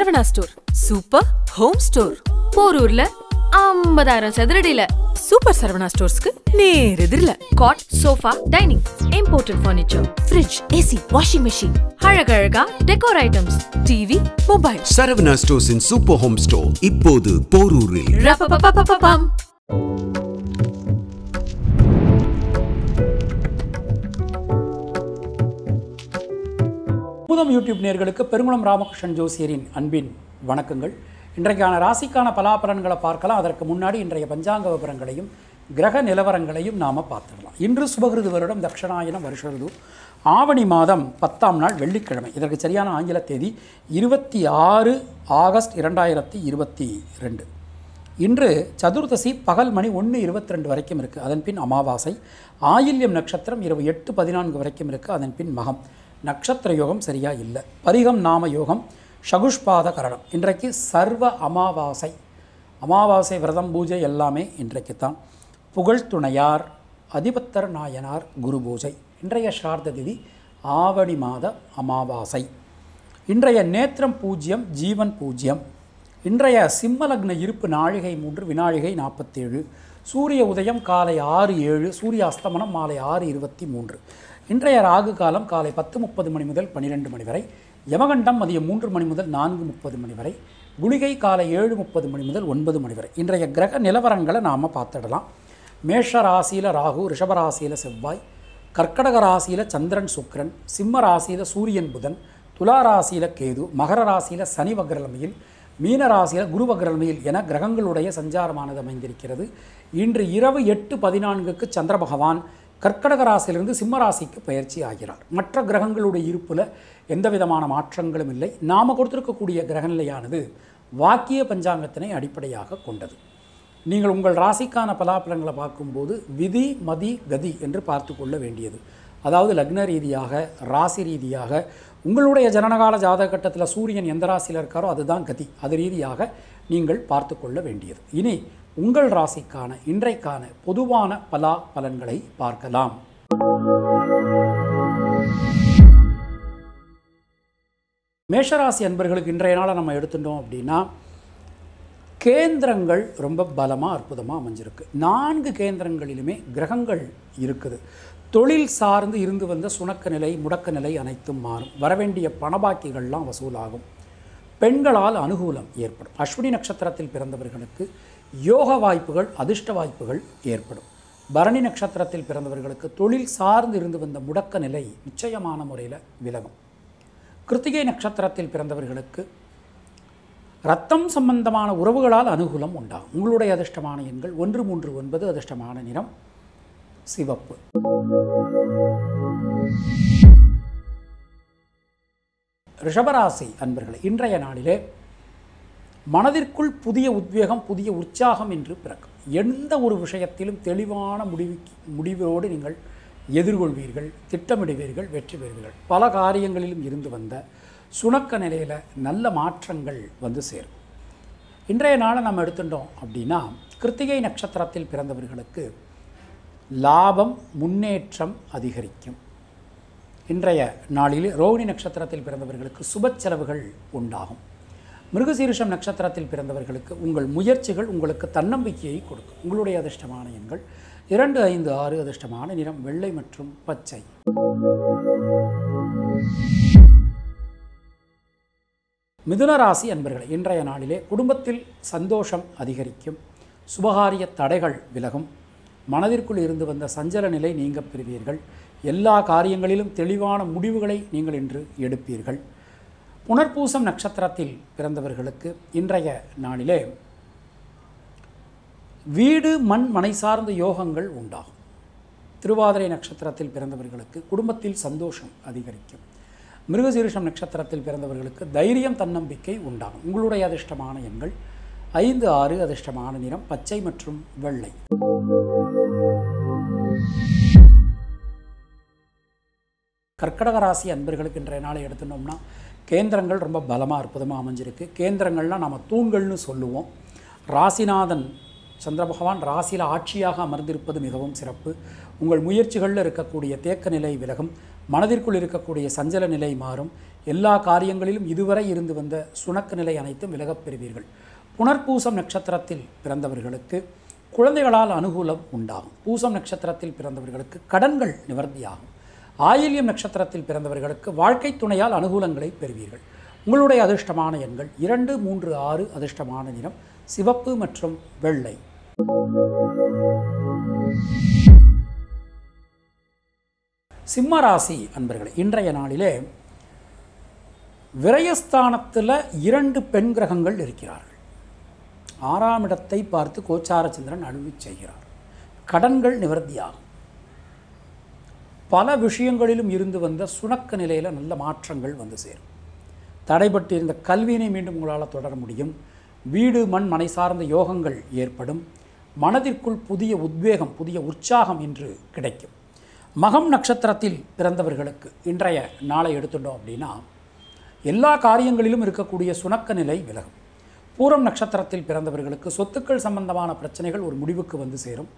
Saravana store. Super home store. போரூர்ல ஐம்பதாயிரம் சதுரடியில super Saravana ஸ்டோர்ஸ்க்கு நேர் எதிரில cot sofa dining imported furniture fridge AC washing machine அழகழகா decor items TV mobile Saravana ஸ்டோர்ஸின் super home store இப்போது போரூரில். ரப்பப்பப்பப்பப்பம். YouTube நேர்களுக்கு பெருங்குளம் ராமகிருஷ்ணன் ஜோசியரின் அன்பின் வணக்கங்கள். இன்றைக்கான ராசிக்கான பலாபலன்களை பார்க்கலாம். அதற்கு முன்னாடி இன்றைய பஞ்சாங்க விவரங்களையும் கிரக நிலவரங்களையும் நாம் பார்த்துடலாம். இன்று சுபகிருது வருடம் தட்சிணாயனம் வருஷருது. ஆவணி மாதம் பத்தாம் நாள் வெள்ளிக்கிழமை. இதற்கு சரியான ஆங்கில தேதி இருபத்தி ஆறு ஆகஸ்ட் இரண்டாயிரத்தி இருபத்தி ரெண்டு. இன்று சதுர்தசி பகல் மணி ஒன்று இருபத்தி ரெண்டு வரைக்கும் இருக்குது அதன் பின் அமாவாசை ஆயில்யம் நட்சத்திரம் இரவு எட்டு பதினான்கு வரைக்கும் இருக்குது அதன் பின் மகம். நட்சத்திர யோகம் சரியாக இல்லை. பரிகம் நாம யோகம் சகுஷ்பாத கரணம். இன்றைக்கு சர்வ அமாவாசை. அமாவாசை விரதம் பூஜை எல்லாமே இன்றைக்கு தான். புகழ் துணையார் அதிபத்தர் நாயனார் குரு பூஜை. இன்றைய சார்த திதி ஆவணி மாத அமாவாசை. இன்றைய நேத்திரம் பூஜ்யம் ஜீவன் பூஜ்யம். இன்றைய சிம்மலக்ன இருப்பு நாழிகை மூன்று வினாழிகை நாற்பத்தேழு சூரிய உதயம் காலை ஆறு ஏழு. சூரிய அஸ்தமனம் மாலை ஆறு இருபத்தி மூன்று. இன்றைய ராகு காலம் காலை பத்து முப்பது மணி முதல் பன்னிரெண்டு மணி வரை யமகண்டம் மதியம் மூன்று மணி முதல் நான்கு முப்பது மணி வரை குளிகை காலை ஏழு முப்பது மணி முதல் ஒன்பது மணி வரை. இன்றைய கிரக நிலவரங்களை நாம் பார்த்துடலாம். மேஷ ராசியில் ராகு ரிஷப ராசியில் செவ்வாய் கர்க்கடக ராசியில் சந்திரன் சுக்ரன் சிம்ம ராசியில் சூரியன் புதன் துலா ராசியில் கேது மகர ராசியில் சனி வக்ரலமையில் மீன ராசியில் குரு வக்ரலமையில் என கிரகங்களுடைய சஞ்சாரமானது அமைந்திருக்கிறது. இன்று இரவு எட்டு பதினான்குக்கு சந்திர பகவான் கர்க்கடக ராசியிலிருந்து சிம்ம ராசிக்கு பயிற்சி ஆகிறார். மற்ற கிரகங்களுடைய இருப்பில் எந்த விதமான மாற்றங்களும் இல்லை. நாம் கொடுத்திருக்கக்கூடிய கிரகநிலையானது வாக்கிய பஞ்சாங்கத்தினை அடிப்படையாக கொண்டது. நீங்கள் உங்கள் ராசிக்கான பலாபலங்களை பார்க்கும்போது விதி மதி கதி என்று பார்த்து கொள்ள வேண்டியது. அதாவது லக்ன ரீதியாக ராசி ரீதியாக உங்களுடைய ஜனனகால ஜாதக கட்டத்தில் சூரியன் எந்த ராசியில் இருக்காரோ அதுதான் கதி. அது ரீதியாக நீங்கள் பார்த்து கொள்ள வேண்டியது. இனி உங்கள் ராசிக்கான இன்றைக்கான பொதுவான பலா பலன்களை பார்க்கலாம். மேஷராசி அன்பர்களுக்கு இன்றைய நாளை நம்ம எடுத்துட்டோம் அப்படின்னா கேந்திரங்கள் ரொம்ப பலமாக அற்புதமாக அமைஞ்சிருக்கு. நான்கு கேந்திரங்களிலுமே கிரகங்கள் இருக்குது. தொழில் சார்ந்து இருந்து வந்த சுணக்க நிலை முடக்க நிலை அனைத்தும் மாறும். வரவேண்டிய பணபாக்கிகள்லாம் வசூலாகும். பெண்களால் அனுகூலம் ஏற்படும். அஸ்வினி நட்சத்திரத்தில் பிறந்தவர்களுக்கு யோக வாய்ப்புகள் அதிர்ஷ்ட வாய்ப்புகள் ஏற்படும். பரணி நட்சத்திரத்தில் பிறந்தவர்களுக்கு தொழில் சார்ந்து இருந்து வந்த முடக்க நிலை நிச்சயமான முறையில் விலகும். கிருத்திகை நட்சத்திரத்தில் பிறந்தவர்களுக்கு ரத்தம் சம்பந்தமான உறவுகளால் அனுகூலம் உண்டாகும். உங்களுடைய அதிர்ஷ்டமான எண்கள் ஒன்று மூன்று ஒன்பது அதிர்ஷ்டமான நிறம் சிவப்பு. ரிஷபராசி அன்பர்களே இன்றைய நாளிலே மனதிற்குள் புதிய உத்வேகம் புதிய உற்சாகம் என்று பிறக்கும். எந்த ஒரு விஷயத்திலும் தெளிவான முடிவு முடிவோடு நீங்கள் எதிர்கொள்வீர்கள் திட்டமிடுவீர்கள் வெற்றி பெறுவீர்கள். பல காரியங்களிலும் இருந்து வந்த சுணக்க நிலையில் நல்ல மாற்றங்கள் வந்து சேரும். இன்றைய நாளை நம்ம எடுத்துட்டோம் அப்படின்னா கிருத்திகை நட்சத்திரத்தில் பிறந்தவர்களுக்கு லாபம் முன்னேற்றம் அதிகரிக்கும். இன்றைய நாளில் ரோஹிணி நட்சத்திரத்தில் பிறந்தவர்களுக்கு சுப செலவுகள் உண்டாகும். மிருகசீரிஷம் நட்சத்திரத்தில் பிறந்தவர்களுக்கு உங்கள் முயற்சிகள் உங்களுக்கு தன்னம்பிக்கையை கொடுக்கும். உங்களுடைய அதிர்ஷ்டமான எண்கள் இரண்டு ஐந்து ஆறு அதிர்ஷ்டமான நிறம் வெள்ளை மற்றும் பச்சை. மிதுன ராசி அன்பர்களே இன்றைய நாளிலே குடும்பத்தில் சந்தோஷம் அதிகரிக்கும். சுபகாரிய தடைகள் விலகும். மனதிற்குள் இருந்து வந்த சஞ்சல நிலை நீங்க பெறுவீர்கள். எல்லா காரியங்களிலும் தெளிவான முடிவுகளை நீங்கள் இன்று எடுப்பீர்கள். புனர்பூசம் நட்சத்திரத்தில் பிறந்தவர்களுக்கு இன்றைய நாளிலே வீடு மண் மனை சார்ந்த யோகங்கள் உண்டாகும். திருவாதிரை நட்சத்திரத்தில் பிறந்தவர்களுக்கு குடும்பத்தில் சந்தோஷம் அதிகரிக்கும். மிருகசீரிஷம் நட்சத்திரத்தில் பிறந்தவர்களுக்கு தைரியம் தன்னம்பிக்கை உண்டாகும். உங்களுடைய அதிர்ஷ்டமான எண்கள் ஐந்து ஆறு அதிர்ஷ்டமான நிறம் பச்சை மற்றும் வெள்ளை. கர்க்கடக ராசி அன்பர்களுக்கு இன்றைய நாளை எடுத்துனோம்னா கேந்திரங்கள் ரொம்ப பலமாக அற்புதமாக அமைஞ்சிருக்கு. கேந்திரங்கள்லாம் நம்ம தூண்கள்னு சொல்லுவோம். ராசிநாதன் சந்திர பகவான் ராசியில் ஆட்சியாக அமர்ந்திருப்பது மிகவும் சிறப்பு. உங்கள் முயற்சிகளில் இருக்கக்கூடிய தேக்க நிலை விலகும். மனதிற்குள் இருக்கக்கூடிய சஞ்சல நிலை மாறும். எல்லா காரியங்களிலும் இதுவரை இருந்து வந்த சுணக்க நிலை அனைத்தும் விலகப் பெறுவீர்கள். புனர்பூசம் நட்சத்திரத்தில் பிறந்தவர்களுக்கு குழந்தைகளால் அனுகூலம் உண்டாகும். பூசம் நட்சத்திரத்தில் பிறந்தவர்களுக்கு கடன்கள் நிவர்த்தியாகும். ஆயில்யம் நட்சத்திரத்தில் பிறந்தவர்களுக்கு வாழ்க்கை துணையால் அனுகூலங்களை பெறுவீர்கள். உங்களுடைய அதிர்ஷ்டமான எண்கள் இரண்டு மூன்று ஆறு அதிர்ஷ்டமான நிறம் சிவப்பு மற்றும் வெள்ளை. சிம்ம ராசி அன்பர்களே இன்றைய நாளிலே விரயஸ்தானத்தில் இரண்டு பெண் கிரகங்கள் இருக்கிறார்கள். ஆறாம் இடத்தை பார்த்து கோச்சாரச்சந்திரன் சந்திரன் செய்கிறார். கடன்கள் நிவர்த்தியாகும். பல விஷயங்களிலும் இருந்து வந்த சுணக்க நிலையில் நல்ல மாற்றங்கள் வந்து சேரும். தடைபட்டு இருந்த கல்வியினை மீண்டும் உங்களால் தொடர முடியும். வீடு மண் மனை சார்ந்த யோகங்கள் ஏற்படும். மனதிற்குள் புதிய உத்வேகம் புதிய உற்சாகம் இன்று கிடைக்கும். மகம் நட்சத்திரத்தில் பிறந்தவர்களுக்கு இன்றைய நாளை எடுத்துட்டோம் அப்படின்னா எல்லா காரியங்களிலும் இருக்கக்கூடிய சுணக்க நிலை விலகும். பூரம் நட்சத்திரத்தில் பிறந்தவர்களுக்கு சொத்துக்கள் சம்பந்தமான பிரச்சனைகள் ஒரு முடிவுக்கு வந்து சேரும்.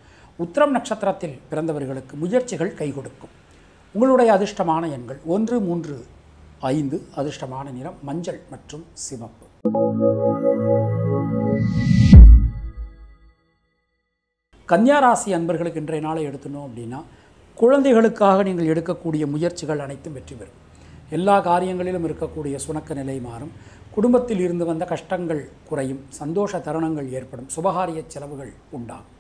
உத்திரம் நட்சத்திரத்தில் பிறந்தவர்களுக்கு முயற்சிகள் கை கொடுக்கும் உங்களுடைய அதிர்ஷ்டமான எண்கள் ஒன்று மூன்று ஐந்து அதிர்ஷ்டமான நிறம் மஞ்சள் மற்றும் சிவப்பு. கன்னியாராசி அன்பர்களுக்கு இன்றைய நாளை எடுத்துனோம் அப்படின்னா குழந்தைகளுக்காக நீங்கள் எடுக்கக்கூடிய முயற்சிகள் அனைத்தும் வெற்றி பெறும். எல்லா காரியங்களிலும் இருக்கக்கூடிய சுணக்க நிலை மாறும். குடும்பத்தில் இருந்து வந்த கஷ்டங்கள் குறையும். சந்தோஷ தருணங்கள் ஏற்படும். சுபகாரிய செலவுகள் உண்டாகும்.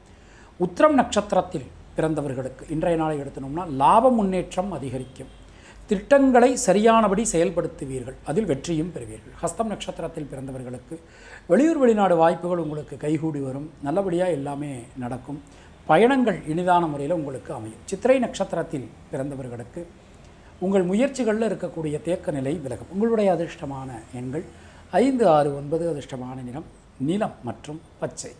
உத்திரம் நட்சத்திரத்தில் பிறந்தவர்களுக்கு. இன்றைய நாளை எடுத்தனோம்னா லாப முன்னேற்றம் அதிகரிக்கும். திட்டங்களை சரியானபடி செயல்படுத்துவீர்கள். அதில் வெற்றியும் பெறுவீர்கள். ஹஸ்தம் நட்சத்திரத்தில் பிறந்தவர்களுக்கு வெளியூர் வெளிநாடு வாய்ப்புகள் உங்களுக்கு கைகூடி வரும். நல்லபடியாக எல்லாமே நடக்கும். பயணங்கள் இனிதான முறையில் உங்களுக்கு அமையும். சித்திரை நட்சத்திரத்தில் பிறந்தவர்களுக்கு உங்கள் முயற்சிகளில் இருக்கக்கூடிய தேக்க நிலை விலகும். உங்களுடைய அதிர்ஷ்டமான எண்கள் ஐந்து ஆறு ஒன்பது அதிர்ஷ்டமான நிறம் நிலம் மற்றும் பச்சை.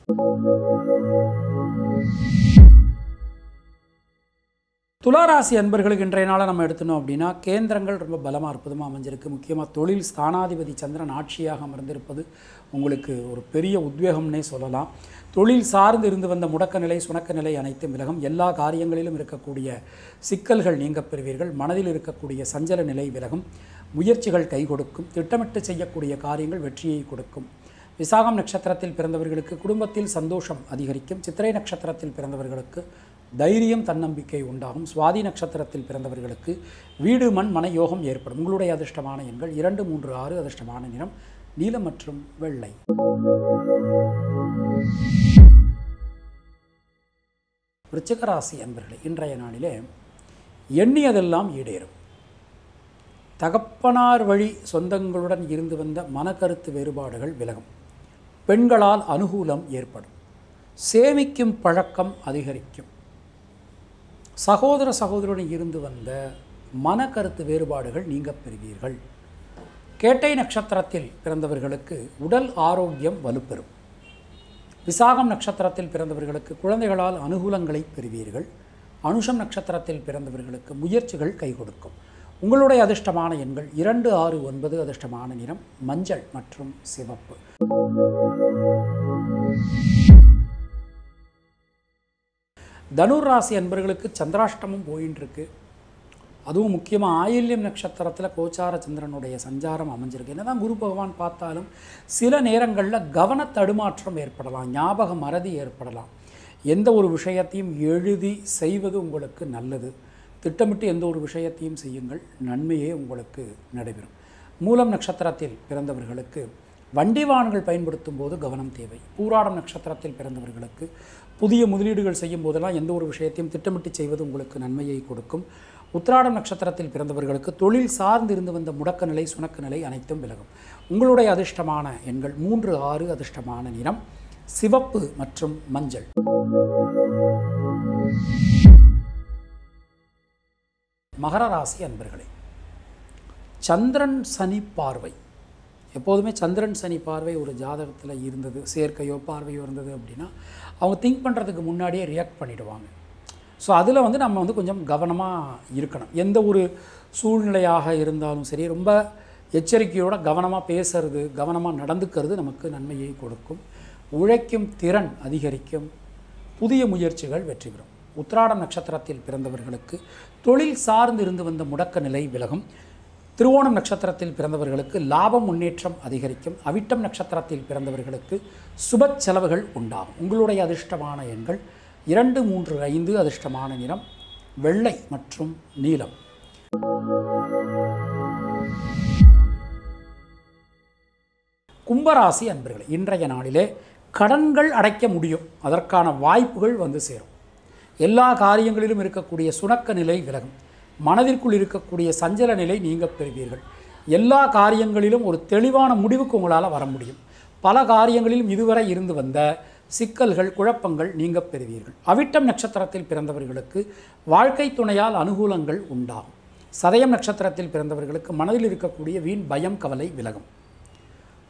துளாராசி அன்பர்களுக்கு இன்றைய நாளை நம்ம எடுத்தோம் அப்படின்னா கேந்திரங்கள் ரொம்ப பலமாக அற்புதமாக அமைஞ்சிருக்கு. முக்கியமாக தொழில் ஸ்தானாதிபதி சந்திரன் ஆட்சியாக அமர்ந்திருப்பது உங்களுக்கு ஒரு பெரிய உத்வேகம்னே சொல்லலாம். தொழில் சார்ந்து இருந்து வந்த முடக்க நிலை சுணக்க நிலை அனைத்தும் விலகும். எல்லா காரியங்களிலும் இருக்கக்கூடிய சிக்கல்கள் நீங்கப் பெறுவீர்கள். மனதில் இருக்கக்கூடிய சஞ்சல நிலை விலகும். முயற்சிகள் கை கொடுக்கும். திட்டமிட்டு செய்யக்கூடிய காரியங்கள் வெற்றியை கொடுக்கும். விசாகம் நட்சத்திரத்தில் பிறந்தவர்களுக்கு குடும்பத்தில் சந்தோஷம் அதிகரிக்கும். சித்திரை நட்சத்திரத்தில் பிறந்தவர்களுக்கு தைரியம் தன்னம்பிக்கை உண்டாகும். சுவாதி நட்சத்திரத்தில் பிறந்தவர்களுக்கு வீடு மண் மன யோகம் ஏற்படும். உங்களுடைய அதிர்ஷ்டமான எண்கள் இரண்டு மூன்று ஆறு அதிர்ஷ்டமான நிறம் நீலம் மற்றும் வெள்ளை. விருச்சிக ராசி அன்பர்களே இன்றைய நாளிலே எண்ணியதெல்லாம் ஈடேறும். தகப்பனார் வழி சொந்தங்களுடன் இருந்து வந்த மனக்கருத்து வேறுபாடுகள் விலகும். பெண்களால் அனுகூலம் ஏற்படும். சேமிக்கும் பழக்கம் அதிகரிக்கும். சகோதர சகோதரனுடன் இருந்து வந்த மனக்கருத்து வேறுபாடுகள் நீங்கப் பெறுவீர்கள். கேட்டை நட்சத்திரத்தில் பிறந்தவர்களுக்கு உடல் ஆரோக்கியம் வலுப்பெறும். விசாகம் நட்சத்திரத்தில் பிறந்தவர்களுக்கு குழந்தைகளால் அனுகூலங்களை பெறுவீர்கள். அனுஷம் நட்சத்திரத்தில் பிறந்தவர்களுக்கு முயற்சிகள் கை கொடுக்கும். உங்களுடைய அதிர்ஷ்டமான எண்கள் இரண்டு ஆறு ஒன்பது அதிர்ஷ்டமான நிறம் மஞ்சள் மற்றும் சிவப்பு. தனுர் ராசி அன்பர்களுக்கு சந்திராஷ்டமம் போயின்னு இருக்கு அதுவும் முக்கியமாக ஆயில்யம் நட்சத்திரத்தில் கோச்சார சந்திரனுடைய சஞ்சாரம் அமைஞ்சிருக்கு. என்னதான் குரு பகவான் பார்த்தாலும் சில நேரங்களில் கவன தடுமாற்றம் ஏற்படலாம் ஞாபக மறதி ஏற்படலாம். எந்த ஒரு விஷயத்தையும் எழுதி செய்வது உங்களுக்கு நல்லது. திட்டமிட்டு எந்த ஒரு விஷயத்தையும் செய்யுங்கள். நன்மையே உங்களுக்கு நடைபெறும். மூலம் நட்சத்திரத்தில் பிறந்தவர்களுக்கு வண்டிவான்கள் பயன்படுத்தும் போது கவனம் தேவை. பூராடம் நட்சத்திரத்தில் பிறந்தவர்களுக்கு புதிய முதலீடுகள் செய்யும் போதெல்லாம் எந்த ஒரு விஷயத்தையும் திட்டமிட்டு செய்வது உங்களுக்கு நன்மையை கொடுக்கும். உத்திராடம் நட்சத்திரத்தில் பிறந்தவர்களுக்கு தொழில் சார்ந்து இருந்து வந்த முடக்க நிலை சுணக்க நிலை அனைத்தும் விலகும். உங்களுடைய அதிர்ஷ்டமான எண்கள் மூன்று ஆறு அதிர்ஷ்டமான நிறம் சிவப்பு மற்றும் மஞ்சள். மகர ராசி அன்பர்களே சந்திரன் சனி பார்வை. எப்போதுமே சந்திரன் சனி பார்வை ஒரு ஜாதகத்தில் இருந்தது சேர்க்கையோ பார்வையோ இருந்தது அப்படின்னா அவங்க திங்க் பண்ணுறதுக்கு முன்னாடியே ரியாக்ட் பண்ணிடுவாங்க. ஸோ அதில் வந்து நம்ம வந்து கொஞ்சம் கவனமாக இருக்கணும். எந்த ஒரு சூழ்நிலையாக இருந்தாலும் சரி ரொம்ப எச்சரிக்கையோட கவனமாக பேசுறது கவனமாக நடந்துக்கிறது நமக்கு நன்மையை கொடுக்கும். உழைக்கும் திறன் அதிகரிக்கும். புதிய முயற்சிகள் வெற்றி பெறும். உத்திராடம் நட்சத்திரத்தில் பிறந்தவர்களுக்கு தொழில் சார்ந்து இருந்து வந்த முடக்க நிலை விலகும். திருவோணம் நட்சத்திரத்தில் பிறந்தவர்களுக்கு லாபம் முன்னேற்றம் அதிகரிக்கும். அவிட்டம் நட்சத்திரத்தில் பிறந்தவர்களுக்கு சுப செலவுகள் உண்டாகும். உங்களுடைய அதிர்ஷ்டமான எண்கள் இரண்டு மூன்று ஐந்து அதிர்ஷ்டமான நிறம் வெள்ளை மற்றும் நீலம். கும்பராசி அன்பர்களே இன்றைய நாளிலே கடன்கள் அடைக்க முடியும். அதற்கான வாய்ப்புகள் வந்து சேரும். எல்லா காரியங்களிலும் இருக்கக்கூடிய சுணக்க நிலை விலகும். மனதிற்குள் இருக்கக்கூடிய சஞ்சல நிலை நீங்கள் பெறுவீர்கள். எல்லா காரியங்களிலும் ஒரு தெளிவான முடிவுக்கு உங்களால் வர முடியும். பல காரியங்களிலும் இதுவரை இருந்து வந்த சிக்கல்கள் குழப்பங்கள் நீங்க பெறுவீர்கள். அவிட்டம் நட்சத்திரத்தில் பிறந்தவர்களுக்கு வாழ்க்கை துணையால் அனுகூலங்கள் உண்டாகும். சதயம் நட்சத்திரத்தில் பிறந்தவர்களுக்கு மனதில் இருக்கக்கூடிய வீண் பயம் கவலை விலகும்.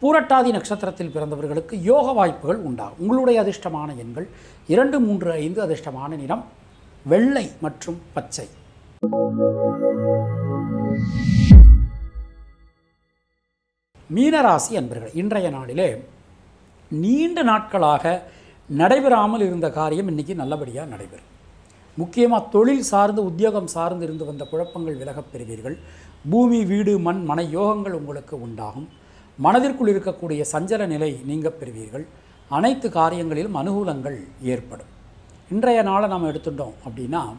பூரட்டாதி நட்சத்திரத்தில் பிறந்தவர்களுக்கு யோக வாய்ப்புகள் உண்டாகும். உங்களுடைய அதிர்ஷ்டமான எண்கள் இரண்டு மூன்று ஐந்து அதிர்ஷ்டமான நிறம் வெள்ளை மற்றும் பச்சை. மீனராசி அன்பர்கள் இன்றைய நாளிலே நீண்ட நாட்களாக நடைபெறாமல் இருந்த காரியம் இன்னைக்கு நல்லபடியாக நடைபெறும். முக்கியமாக தொழில் சார்ந்து உத்தியோகம் சார்ந்து இருந்து வந்த குழப்பங்கள் விலகப் பெறுவீர்கள். பூமி வீடு மண் மனை யோகங்கள் உங்களுக்கு உண்டாகும். மனதிற்குள் இருக்கக்கூடிய சஞ்சல நிலை நீங்கப் பெறுவீர்கள். அனைத்து காரியங்களிலும் அனுகூலங்கள் ஏற்படும். இன்றைய நாளை நாம் எடுத்துட்டோம் அப்படின்னா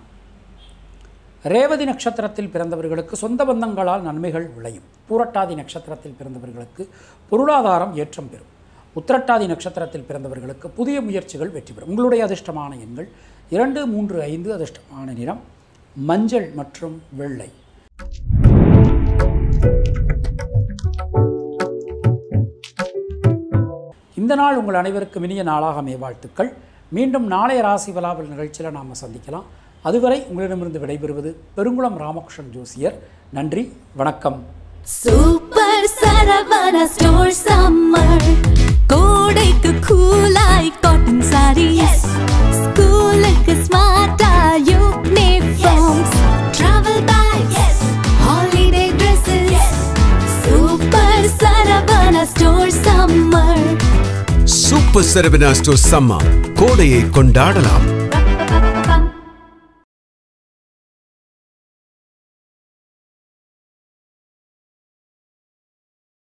ரேவதி நட்சத்திரத்தில் பிறந்தவர்களுக்கு சொந்த பந்தங்களால் நன்மைகள் விளையும். பூரட்டாதி நட்சத்திரத்தில் பிறந்தவர்களுக்கு பொருளாதாரம் ஏற்றம் பெறும். உத்திரட்டாதி நட்சத்திரத்தில் பிறந்தவர்களுக்கு புதிய முயற்சிகள் வெற்றி பெறும். உங்களுடைய அதிர்ஷ்டமான எண்கள் இரண்டு மூன்று ஐந்து அதிர்ஷ்டமான நிறம் மஞ்சள் மற்றும் வெள்ளை. இந்த நாள் உங்கள் அனைவருக்கும் இனிய நாளாக மே வாழ்த்துக்கள். மீண்டும் நாளைய ராசி பலாபல் நிகழ்ச்சியில் நாம் சந்திக்கலாம். அதுவரை உங்களிடமிருந்து விடைபெறுவது பெருங்குளம் ராமகிருஷ்ணன் ஜோசியர். நன்றி வணக்கம். Super Saravana store summer. கோடைக்கு கூலாய் காட்டன் சாரீஸ் ஸ்கூலுக்கு ஸ்மார்ட்டா uniforms travel bags holiday dresses super Saravana store summer. Super Saravana store summer. கோடையை கொண்டாடலாம்.